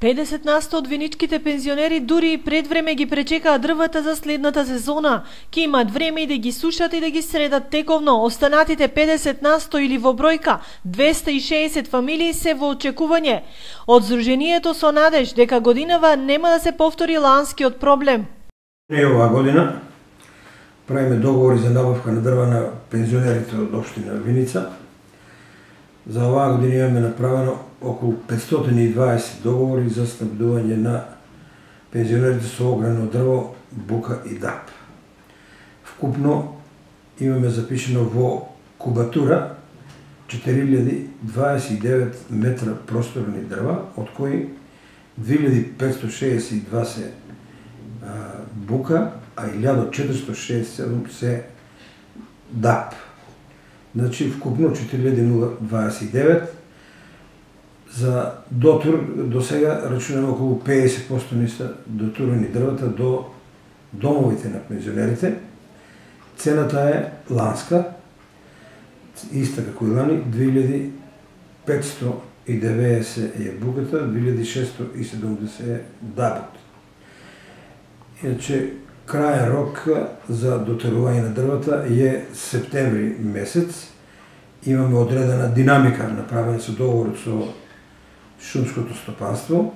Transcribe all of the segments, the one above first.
50 на 100 од виничките пензионери дури и пред време ги пречекаа дрвата за следната сезона. Ке имат време и да ги сушат и да ги средат тековно. Останатите 50 на 100 или во бројка 260 фамилии се во очекување. Од Здруженијето со надеж дека годинава нема да се повтори ланскиот проблем. Не оваа година правиме договори за набавка на дрва на пензионерите од општина Виница За оваа година имаме направено околу 520 договори за снабдување на пензионерите со огрено дрво, бука и дап. Вкупно имаме запишено во кубатура 4029 метра просторни дрва, од кои 2562 се бука, а 1467 се дап. Значи, вкупно 4029. За дотур, до сега рачунаме околу 50% не са дотурени дрвата до домовите на пензионерите. Цената е ланска, иста како и лани, 2590 е бугата, 2670 е дабот. Иначе, крајен рок за дотерување на дрвата е септември месец. Имаме одредена динамика направена со договор со шумското стопанство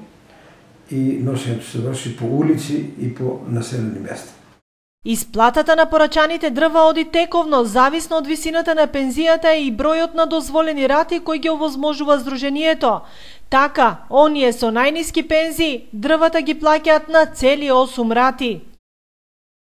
и носењето се врши по улици и по населени места. Исплатата на порачаните дрва оди тековно, зависно од висината на пензијата и бројот на дозволени рати кои ги овозможува Сдруженијето. Така, оние со најниски пензии, дрвата ги плаќаат на цели 8 рати.